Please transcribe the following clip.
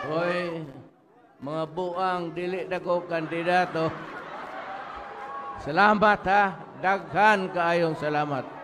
Hoy, mga buang dili na ko kandidato. Salamat ha. Daghan kaayong salamat.